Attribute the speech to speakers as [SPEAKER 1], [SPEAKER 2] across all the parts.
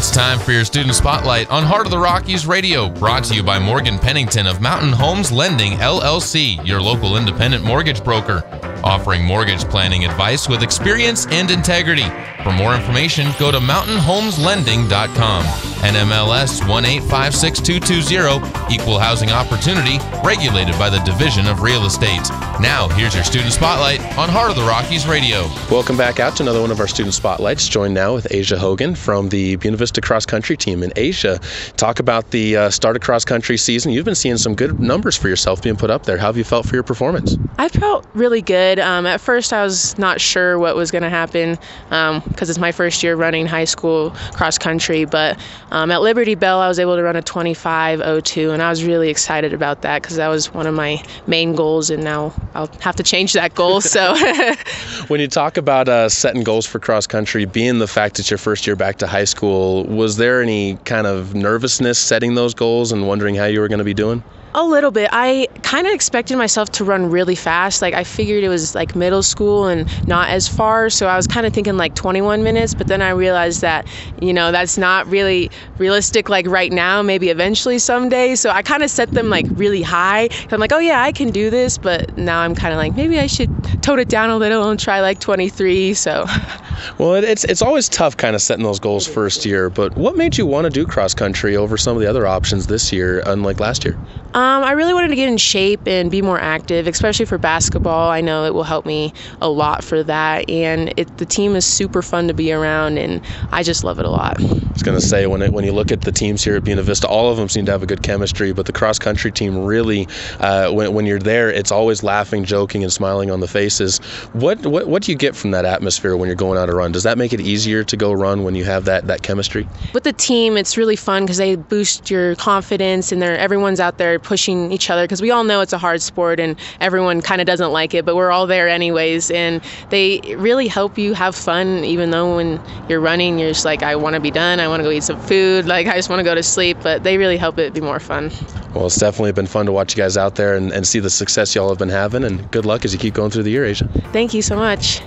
[SPEAKER 1] It's time for your student spotlight on Heart of the Rockies Radio, brought to you by Morgan Pennington of Mountain Homes Lending LLC, your local independent mortgage broker, offering mortgage planning advice with experience and integrity. For more information, go to mountainhomeslending.com. NMLS 1856220, Equal Housing Opportunity, regulated by the Division of Real Estate. Now, here's your student spotlight on Heart of the Rockies Radio.
[SPEAKER 2] Welcome back out to another one of our student spotlights. Joined now with Aja Hogan from the Buena Vista Cross Country Team. And Aja, talk about the uh, start of cross country season. You've been seeing some good numbers for yourself being put up there. How have you felt for your performance?
[SPEAKER 3] I felt really good. Um, at first, I was not sure what was going to happen because um, it's my first year running high school cross country. But um, at Liberty Bell, I was able to run a 25:02, and I was really excited about that because that was one of my main goals. And now I'll have to change that goal. So,
[SPEAKER 2] when you talk about uh, setting goals for cross country, being the fact that it's your first year back to high school, was there any kind of nervousness setting those goals and wondering how you were going to be doing?
[SPEAKER 3] A little bit. I kind of expected myself to run really fast. Like I figured it was like middle school and not as far, so I was kind of thinking like 21 minutes, but then I realized that, you know, that's not really realistic like right now, maybe eventually someday. So I kind of set them like really high. I'm like, "Oh yeah, I can do this," but now I'm kind of like, maybe I should tone it down a little and try like 23. So
[SPEAKER 2] Well, it's it's always tough kind of setting those goals first year, but what made you want to do cross country over some of the other options this year unlike last year?
[SPEAKER 3] Um, I really wanted to get in shape and be more active, especially for basketball. I know it will help me a lot for that, and it, the team is super fun to be around, and I just love it a lot.
[SPEAKER 2] I was going to say when it, when you look at the teams here at Buena Vista, all of them seem to have a good chemistry, but the cross country team really, uh, when, when you're there, it's always laughing, joking, and smiling on the faces. What, what what do you get from that atmosphere when you're going out to run? Does that make it easier to go run when you have that that chemistry?
[SPEAKER 3] With the team, it's really fun because they boost your confidence, and they're everyone's out there pushing each other because we all know it's a hard sport and everyone kind of doesn't like it, but we're all there anyways. And they really help you have fun, even though when you're running, you're just like, I want to be done. I want to go eat some food. Like, I just want to go to sleep. But they really help it be more fun.
[SPEAKER 2] Well, it's definitely been fun to watch you guys out there and, and see the success y'all have been having. And good luck as you keep going through the year, Aja.
[SPEAKER 3] Thank you so much.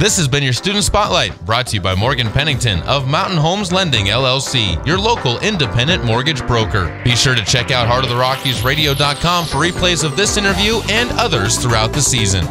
[SPEAKER 1] This has been your Student Spotlight, brought to you by Morgan Pennington of Mountain Homes Lending LLC, your local independent mortgage broker. Be sure to check out heartoftheRockiesradio.com for replays of this interview and others throughout the season.